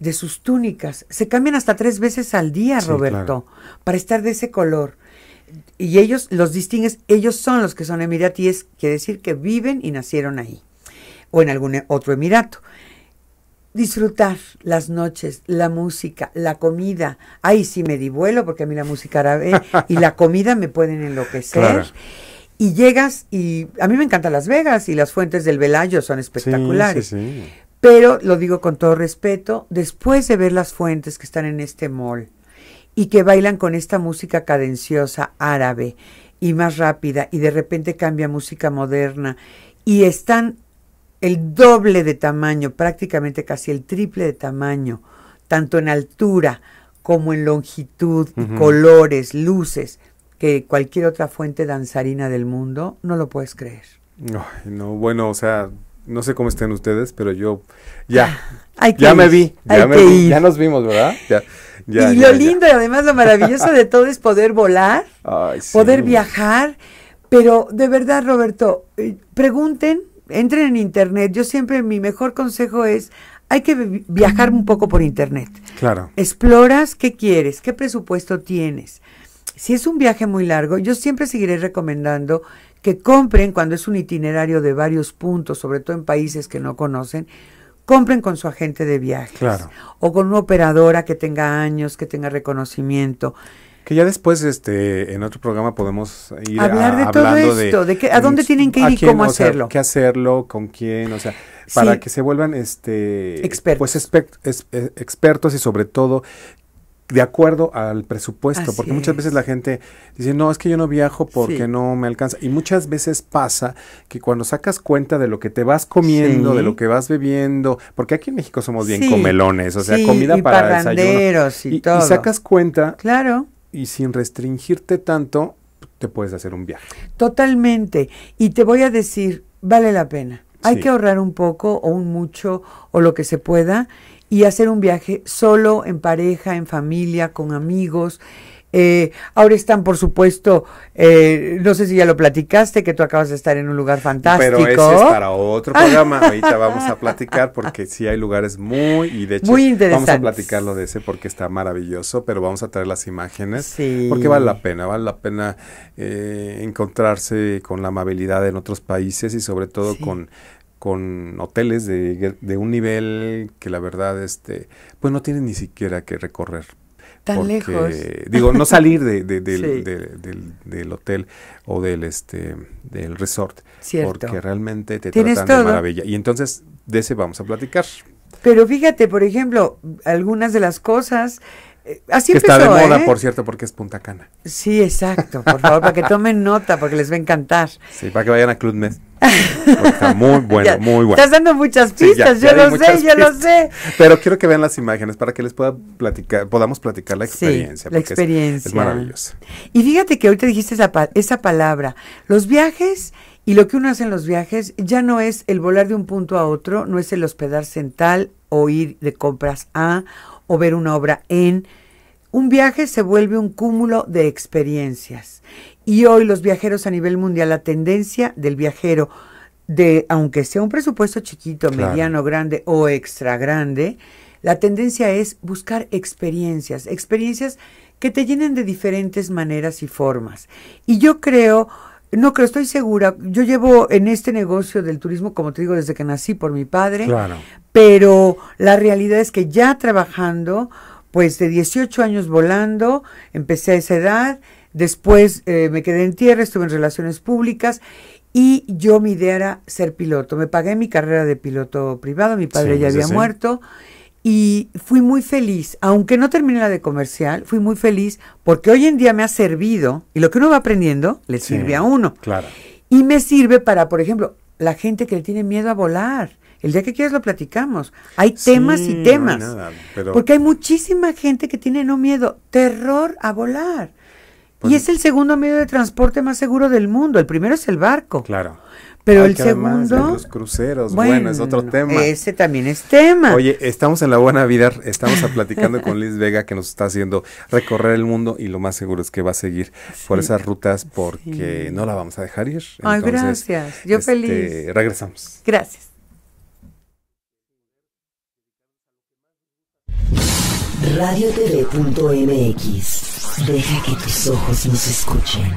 de sus túnicas. Se cambian hasta tres veces al día, Sí, Roberto, para estar de ese color. Y ellos los distingues, ellos son los que son emiratíes, quiere decir que viven y nacieron ahí, o en algún otro emirato. Disfrutar las noches, la música, la comida. Ahí sí me di vuelo porque a mí la música árabe y la comida me pueden enloquecer. Claro. Y llegas y a mí me encanta Las Vegas y las fuentes del Velayo son espectaculares. Sí, sí, sí. Pero lo digo con todo respeto, después de ver las fuentes que están en este mall y que bailan con esta música cadenciosa árabe y más rápida y de repente cambia música moderna y están el doble de tamaño, prácticamente casi el triple de tamaño, tanto en altura como en longitud, colores, luces, que cualquier otra fuente danzarina del mundo, no lo puedes creer. Ay, no, bueno, o sea, no sé cómo estén ustedes, pero yo ya, que ya me vi, ya me vi, ir. ya nos vimos, ¿verdad? Ya, ya, y ya, lo lindo y además lo maravilloso de todo es poder volar, Ay, sí. poder viajar, pero de verdad, Roberto, eh, pregunten, entren en internet. Yo siempre mi mejor consejo es hay que vi- viajar un poco por internet. Claro, Exploras qué quieres, qué presupuesto tienes. Si es un viaje muy largo, yo siempre seguiré recomendando que compren cuando es un itinerario de varios puntos, sobre todo en países que no conocen, compren con su agente de viajes Claro. o con una operadora que tenga años, que tenga reconocimiento. Que ya después, este, en otro programa podemos ir Hablar a- de todo esto, de qué- a dónde tienen que ir y quién, cómo o sea, hacerlo. qué hacerlo, con quién, o sea, para Sí. que se vuelvan, este, Expertos. pues espe- es- eh, expertos y sobre todo de acuerdo al presupuesto, Así porque muchas es. veces la gente dice, no, es que yo no viajo porque Sí. no me alcanza. Y muchas veces pasa que cuando sacas cuenta de lo que te vas comiendo, Sí. de lo que vas bebiendo, porque aquí en México somos bien Sí. comelones, o sea, comida y para desayuno. parranderos y todo. sacas cuenta Claro. Y sin restringirte tanto, te puedes hacer un viaje. Totalmente. Y te voy a decir, vale la pena. Hay Sí. que ahorrar un poco o un mucho o lo que se pueda y hacer un viaje solo, en pareja, en familia, con amigos. Eh, ahora están, por supuesto, eh, no sé si ya lo platicaste, que tú acabas de estar en un lugar fantástico. Pero ese es para otro programa. Ahorita vamos a platicar porque sí hay lugares muy y de hecho Muy vamos a platicarlo de ese porque está maravilloso, pero vamos a traer las imágenes Sí. porque vale la pena, vale la pena eh, encontrarse con la amabilidad en otros países y sobre todo Sí. con con hoteles de, de un nivel que la verdad este pues no tienen ni siquiera que recorrer Tan porque, lejos. Digo, no salir de, de- del, Sí. de- del- del hotel o del este del resort. Cierto. Porque realmente te tratan de todo. maravilla. Y entonces de ese vamos a platicar. Pero fíjate, por ejemplo, algunas de las cosas. Eh, así que está de moda, ¿eh? por cierto, porque es Punta Cana. Sí, exacto. Por favor, para que tomen nota, porque les va a encantar. Sí, para que vayan a Club Med. Está muy bueno, Ya, muy bueno. Estás dando muchas Sí, ya, pistas, ya yo lo sé, yo lo pistas. sé. Pero quiero que vean las imágenes para que les pueda platicar, podamos platicar la Sí, experiencia. la porque es- experiencia. Es, maravillosa. Y fíjate que ahorita dijiste esa, pa- esa palabra. Los viajes y lo que uno hace en los viajes ya no es el volar de un punto a otro, no es el hospedarse en tal o ir de compras a o ver una obra en. Un viaje se vuelve un cúmulo de experiencias. Y hoy los viajeros a nivel mundial, la tendencia del viajero, de aunque sea un presupuesto chiquito, Claro. mediano, grande o extra grande, la tendencia es buscar experiencias, experiencias que te llenen de diferentes maneras y formas. Y yo creo, no creo, estoy segura, yo llevo en este negocio del turismo, como te digo, desde que nací por mi padre, Claro. Pero la realidad es que ya trabajando, pues de 18 años volando, empecé a esa edad, después eh, me quedé en tierra, estuve en relaciones públicas y yo mi idea era ser piloto. Me pagué mi carrera de piloto privado, mi padre Sí, ya había sí. muerto y fui muy feliz, aunque no terminé la de comercial, fui muy feliz porque hoy en día me ha servido y lo que uno va aprendiendo le Sí, sirve a uno. Claro. Y me sirve para, por ejemplo, la gente que le tiene miedo a volar. El día que quieras lo platicamos. Hay temas Sí, y no hay temas. nada, pero- Porque hay muchísima gente que tiene no miedo, terror a volar. Pues- y es el segundo medio de transporte más seguro del mundo. El primero es el barco. Claro. Pero Ay, el además segundo. Los cruceros, bueno, es otro tema. Ese también es tema. Oye, estamos en la buena vida, estamos platicando con Liz Vega que nos está haciendo recorrer el mundo y lo más seguro es que va a seguir por esas rutas porque Sí. no la vamos a dejar ir. Ay, Entonces, gracias. Yo este, feliz. Regresamos. Gracias. radiotv.mx. Deja que tus ojos nos escuchen.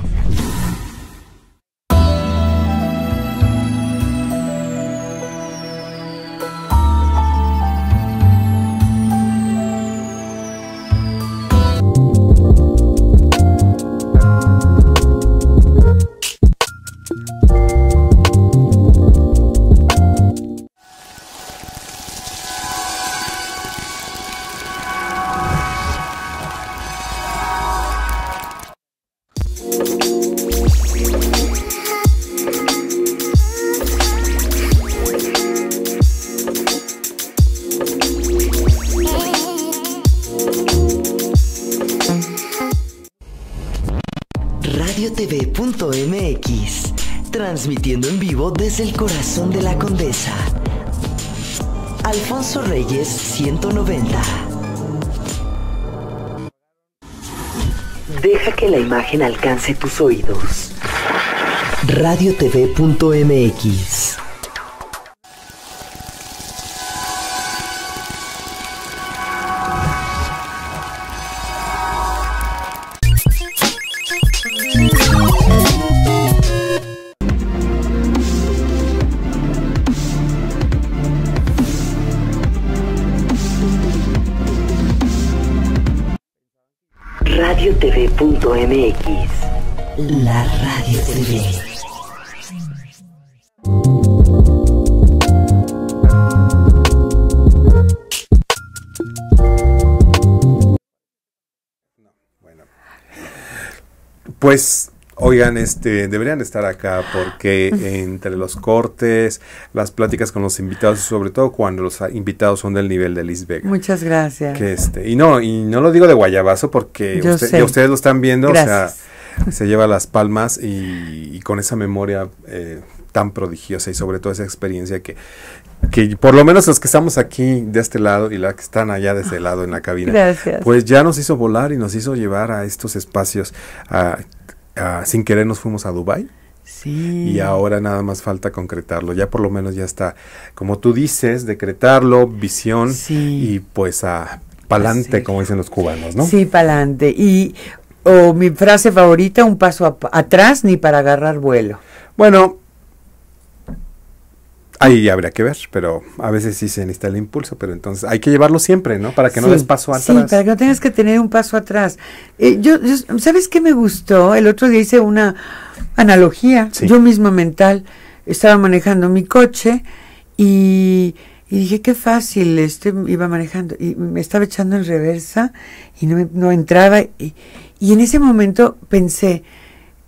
Desde el corazón de la condesa. Alfonso Reyes 190. Deja que la imagen alcance tus oídos. radiotv.mx. radiotv.mx. La Radio TV. Pues Oigan, este, deberían estar acá porque entre los cortes, las pláticas con los invitados, sobre todo cuando los invitados son del nivel de Liz Vega. Muchas gracias. Que este, y no, y no lo digo de guayabazo porque ustedes lo están viendo, o sea, se lleva las palmas y, con esa memoria eh, tan prodigiosa y sobre todo esa experiencia que, que por lo menos los que estamos aquí de este lado y los que están allá de ese lado en la cabina, pues ya nos hizo volar y nos hizo llevar a estos espacios a Ah, sin querer nos fuimos a Dubai. Sí. Y ahora nada más falta concretarlo. Ya por lo menos ya está, como tú dices, decretarlo, visión y pues a pa'lante, como dicen los cubanos, ¿no? Sí, pa'lante. Y o mi frase favorita, un paso atrás ni para agarrar vuelo. Bueno, Ahí habría que ver, pero a veces sí se necesita el impulso, pero entonces hay que llevarlo siempre, ¿no? Para que no des paso atrás. Sí, para que no tengas que tener un paso atrás. Eh, yo, ¿sabes qué me gustó? El otro día hice una analogía, yo misma mental, estaba manejando mi coche y, dije, qué fácil, este iba manejando y me estaba echando en reversa y no, no entraba y, y en ese momento pensé,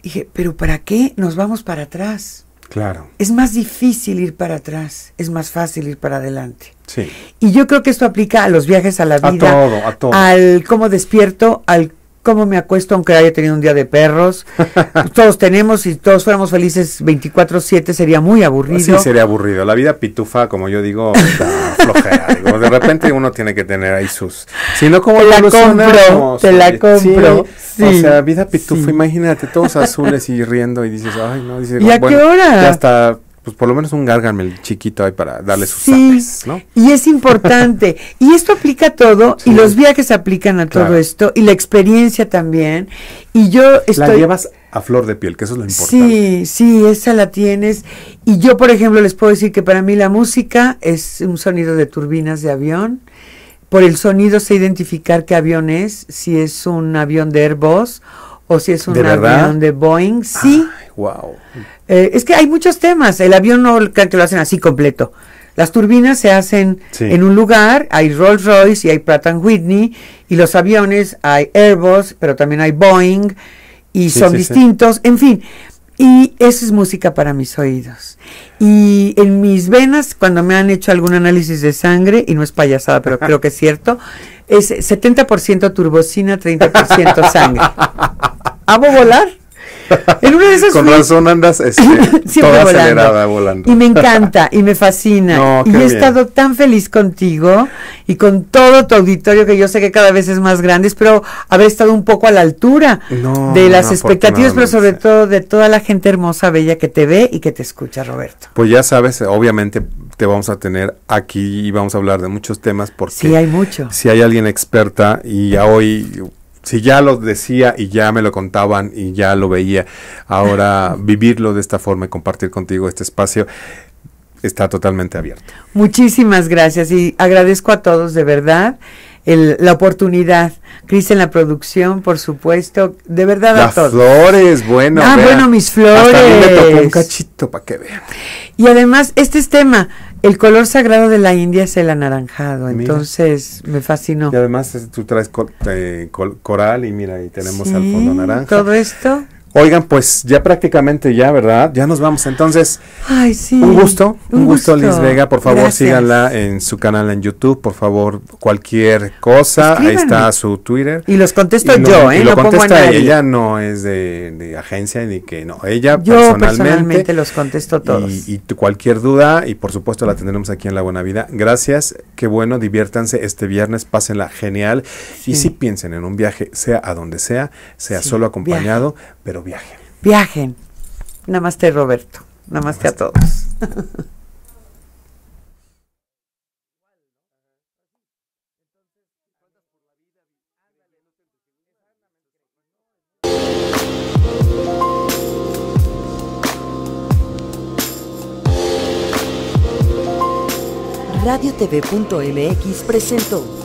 dije, pero ¿para qué nos vamos para atrás? Claro. Es más difícil ir para atrás, es más fácil ir para adelante. Sí. Y yo creo que esto aplica a los viajes a la vida, a todo, a todo. al cómo despierto, al cómo me acuesto aunque haya tenido un día de perros. todos tenemos, y todos fuéramos felices 24/7 sería muy aburrido. Sí, sería aburrido. La vida pitufa, como yo digo, está flojera. de repente uno tiene que tener ahí sus... Si no, como la compro, te la compro. Sí, O sea, vida pitufa, imagínate, todos azules y riendo y dices, ay, no, dices, ¿y a qué hora? Ya está pues por lo menos un gárgame chiquito ahí para darle sus sí, ¿no? Y es importante. y esto aplica a todo, y los viajes aplican a todo esto, y la experiencia también. Y yo estoy... La llevas a flor de piel, que eso es lo importante. Sí, sí, esa la tienes. Y yo, por ejemplo, les puedo decir que para mí la música es un sonido de turbinas de avión. Por el sonido sé identificar qué avión es, si es un avión de Airbus o si es un avión de Boeing. Sí. wow. Eh, es que hay muchos temas. El avión no creo que lo hacen así completo. Las turbinas se hacen en un lugar, hay Rolls Royce y hay Pratt Whitney, y los aviones hay Airbus, pero también hay Boeing, y son distintos, en fin. Y eso es música para mis oídos. Y en mis venas, cuando me han hecho algún análisis de sangre, y no es payasada, pero creo que es cierto, es 70% turbocina, 30% sangre. ¿Amo volar? En una de esas Con razón andas este, toda volando. acelerada volando. Y me encanta y me fascina. y he estado tan feliz contigo y con todo tu auditorio que yo sé que cada vez es más grande. Espero haber estado un poco a la altura de las expectativas, pero sobre todo de toda la gente hermosa, bella que te ve y que te escucha, Roberto. Pues ya sabes, obviamente te vamos a tener aquí y vamos a hablar de muchos temas porque sí hay mucho. Si hay alguien experta y ya hoy si ya lo decía y ya me lo contaban y ya lo veía, ahora vivirlo de esta forma y compartir contigo este espacio está totalmente abierto. Muchísimas gracias y agradezco a todos de verdad la oportunidad. Cris en la producción, por supuesto, de verdad a todos. flores, bueno. Ah, bueno, mis flores. Hasta me tocó un cachito para que vean. Y además, este es tema, el color sagrado de la India es el anaranjado, entonces me fascinó. Y además tú traes eh, coral y mira, ahí tenemos al fondo naranja. Todo esto. Oigan, pues ya prácticamente ya, ¿verdad? Ya nos vamos. Entonces, Ay, sí. un gusto, un, gusto, Liz Vega. Por favor, síganla en su canal en YouTube. Por favor, cualquier cosa. Ahí está su Twitter. Y los contesto yo, ¿eh? Y lo contesta ella, no es de, agencia ni que no. Ella yo personalmente, los contesto todos. Y, y, cualquier duda, y por supuesto la tendremos aquí en La Buena Vida. Gracias, qué bueno, diviértanse este viernes, pásenla genial. Y si piensen en un viaje, sea a donde sea, sea solo acompañado, pero viajen. Viajen. Namaste Roberto. Namaste, Namaste. a todos. RadioTV.mx presentó